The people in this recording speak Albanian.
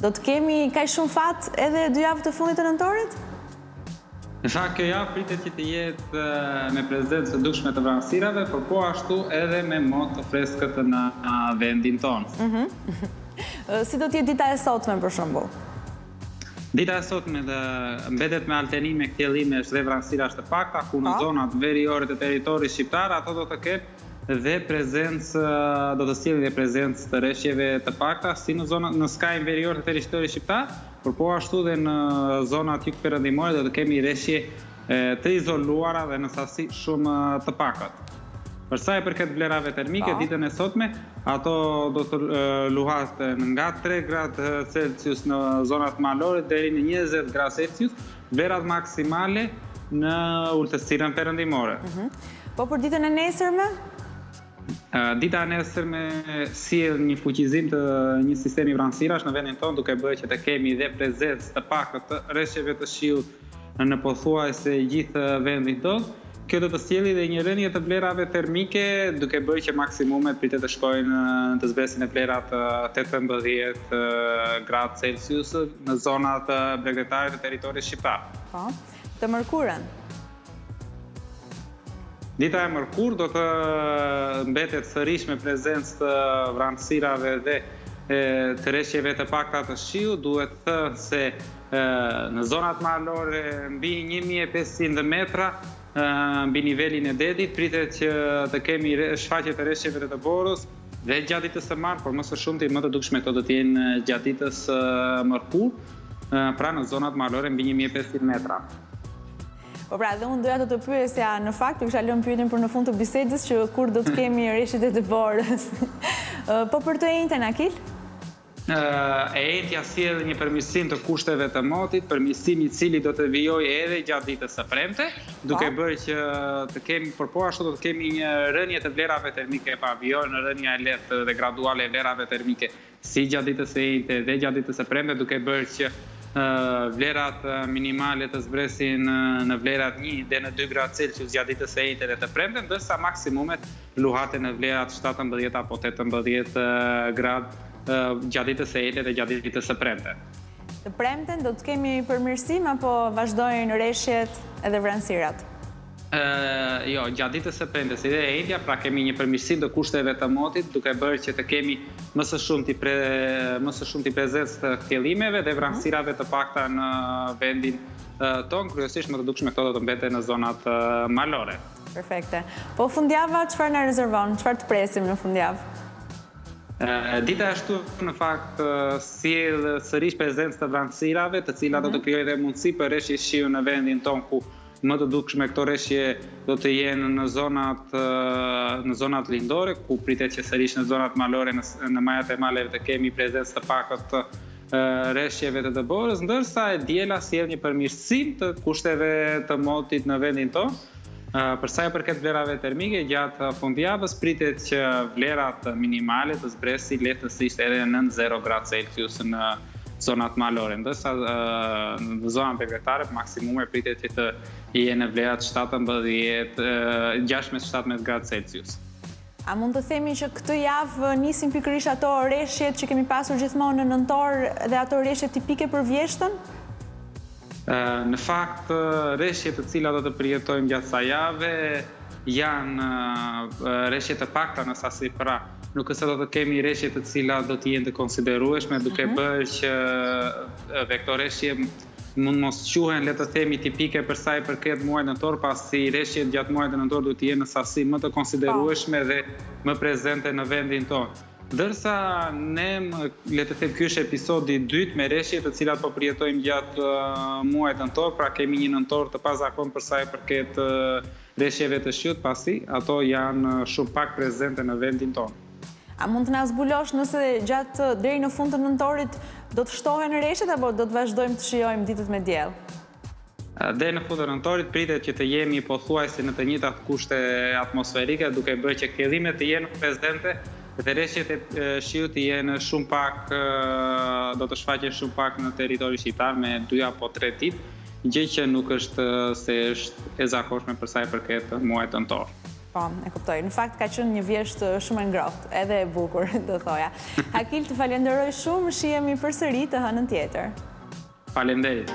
Do të kemi kaq shumë fat edhe dy javë të fundit të nëntorit? Në fakt kjo javë pritet që të jetë me prezencë të dukshme të vranësirave, por po ashtu edhe me mot të freskët në vendin tonë. Ëh. Mhm. Si do të jetë dita e sotme për shembull? Dita e sotme do mbetet me alternime kthjellimesh dhe vranësirash të pakta, ku në po. zonat veriore të territorit shqiptar ato do të ketë Dhe prezencë do të sjellë dhe prezencë të reshjeve të pakta si në zonat në skajin verior të territorit shqiptar, por po ashtu dhe në zonat jugperëndimore do të kemi reshje të izoluara dhe në sasi shumë të pakët. Për sa i përket vlerave termike, po. ditën e sotme, ato do të luhaten nga 3 gradë Celsius në zonat malore deri në 20 gradë Celsius, Vlerat maksimale në ultësirën perëndimore. Mhm. Po për ditën e nesërme? Dita e nesërme sjell një fuqizim të një sistemi vranësirash në vendin tonë duke bërë që të kemi dhe prezencë të pakët të reshjeve të shiut në pothuajse gjithë vendin tonë. Kjo do të sjellë dhe një rënie të vlerave termike, duke bërë që maksimumet pritet të shkojnë të zbresin në vlerat tetëmbëdhjetë gradë Celsius në zonat bregdetare të territorit shqiptar. Po. Të mërkurën? Dita e mërkurë do të mbetet sërish me prezencë të vranësirave dhe të reshjeve të pakta të shiut, duhet thënë se Në zonat malore mbi 1500 metra mbi nivelin e detit pritet që të kemi shfaqje të reshjeve të borës dhe gjatë ditës së martë, por më së shumti më të dukshme këto do të jenë gjatë ditës së mërkurë, pra në zonat malore mbi 1500 metra. Po pra, dhe unë doja të të pyesja, në fakt, të kisha lënë pyetjen për në fund të bisedës që kur do të kemi reshjet e borës. Po për të enjten, Akil? E enjtja sjell një përmirësim të kushteve të motit, përmirësim i cili do të vijojë edhe gjatë ditës së premte, duke bërë që të kemi, por po ashtu do të kemi një rënie të vlerave termike, pra vijon rënia e lehtë dhe graduale e vlerave termike si gjatë ditës së enjte dhe gjatë ditës së premte, duke bërë që vlerat minimale të zbresin në vlerat një deri në dy gradë Celsius gjatë ditës së enjte dhe të premte, ndërsa maksimumet luhaten në vlerat shtatëmbëdhjetë apo tetëmbëdhjetë gradë gjatë ditës së enjte dhe gjatë ditës së premte. Të premten do të kemi përmirësim apo vazhdojnë reshjet edhe vranësirat? Jo, gjatë ditës së premte si dhe e enjtja, pra kemi një përmirësim të kushteve të motit, duke bërë që të kemi më së shumti pre, më së shumti prezencë të kthjellimeve dhe vranësirave të pakta në vendin tonë, kryesisht më të dukshme këto do të mbeten në zonat malore. Perfekte. Po fundjava çfarë na rezervon? Çfarë të presim në fundjavë? Dita e shtunë në fakt sjell sërish prezencë të vranësirave, të cilat do të mhm. krijojë dhe mundësi për reshje shiu në vendin tonë ku më të dukshme këto reshje do të jenë në zonat në zonat lindore ku pritet që sërish në zonat malore në, në majat e maleve të kemi prezencë të pakët të reshjeve të dëborës, ndërsa e diela sjell një përmirësim të kushteve të motit në vendin tonë. Për sa i përket vlerave termike, gjatë fundjavës pritet që vlerat minimale të zbresin lehtësisht edhe në 0 gradë Celsius në zonat malore, ndërsa në zonat bregdetare maksimumet pritet që të jenë në vlerat 17 16 gradë Celsius. A mund të themi që këtë javë nisin pikërisht ato reshjet që kemi pasur gjithmonë në nëntor dhe ato reshje tipike për vjeshtën? Në fakt, reshjet të cilat do të përjetojmë gjatë kësaj jave janë reshje të pakta në sasi pra nuk është se do të kemi reshje të cilat do të jenë të konsiderueshme duke mhm. bërë që dhe këto reshje mund të mos quhen le të themi tipike për sa i përket muajit nëntor, pasi reshjet gjatë muajit nëntor duhet të jenë në sasi më të konsiderueshme dhe më prezente në vendin tonë. Ndërsa ne le të them ky është episodi i dytë me reshje të cilat po përjetojmë gjatë muajit nëntor, pra kemi një nëntor të pazakontë për sa i përket reshjeve të shiut, pasi ato janë shumë pak prezente në vendin tonë. A mund të na zbulosh nëse gjatë deri në fund të nëntorit do të shtohen reshjet apo do të vazhdojmë të shijojmë ditët me diell? Deri në fund të nëntorit pritet që të jemi pothuajse në të njëjtat kushte atmosferike, duke bërë që kthjellimet të jenë prezente dhe reshjet e shiut të jenë shumë pak do të shfaqen shumë pak në territorin shqiptar me dy apo tre ditë, gjë që nuk është se është e zakonshme për sa i përket muajit nëntor. Po, e kuptoj. Në fakt ka qenë një vjeshtë shumë e ngrohtë, edhe e bukur, do thoja. Hakil, të falenderoj shumë, shihemi përsëri të hënën tjetër. Faleminderit.